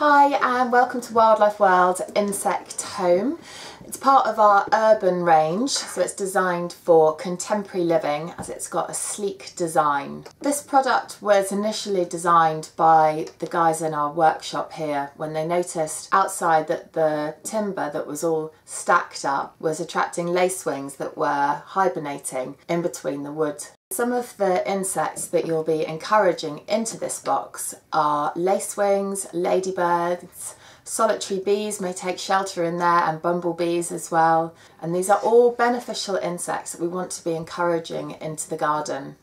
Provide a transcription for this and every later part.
Hi and welcome to Wildlife World Insect Home. It's part of our urban range, so it's designed for contemporary living as it's got a sleek design. This product was initially designed by the guys in our workshop here when they noticed outside that the timber that was all stacked up was attracting lacewings that were hibernating in between the wood some of the insects that you'll be encouraging into this box are lacewings, ladybirds, solitary bees may take shelter in there and bumblebees as well. And these are all beneficial insects that we want to be encouraging into the garden.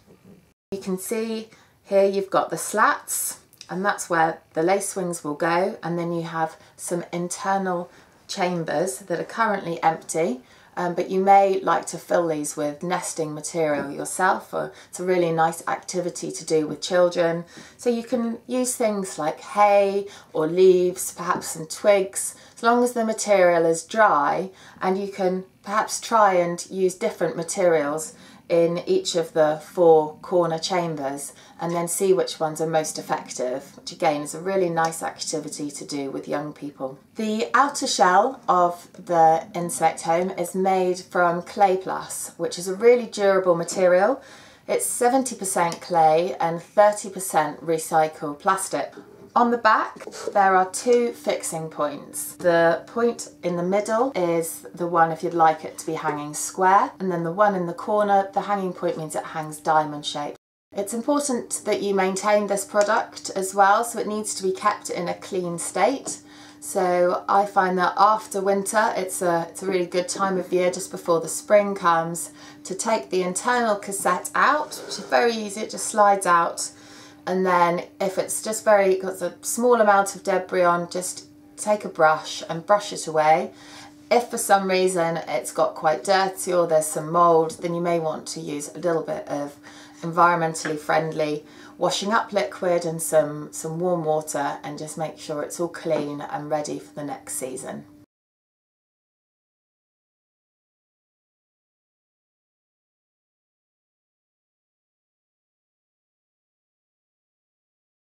You can see here you've got the slats and that's where the lace wings will go and then you have some internal chambers that are currently empty um, but you may like to fill these with nesting material yourself or it's a really nice activity to do with children. So you can use things like hay or leaves, perhaps some twigs, as long as the material is dry and you can perhaps try and use different materials in each of the four corner chambers and then see which ones are most effective, which again is a really nice activity to do with young people. The outer shell of the insect home is made from Clayplas, which is a really durable material. It's 70% clay and 30% recycled plastic. On the back there are two fixing points. The point in the middle is the one if you'd like it to be hanging square and then the one in the corner, the hanging point means it hangs diamond shape. It's important that you maintain this product as well so it needs to be kept in a clean state. So I find that after winter it's a, it's a really good time of year just before the spring comes to take the internal cassette out which is very easy, it just slides out and then if it's just very got a small amount of debris on just take a brush and brush it away. If for some reason it's got quite dirty or there's some mold then you may want to use a little bit of environmentally friendly washing up liquid and some some warm water and just make sure it's all clean and ready for the next season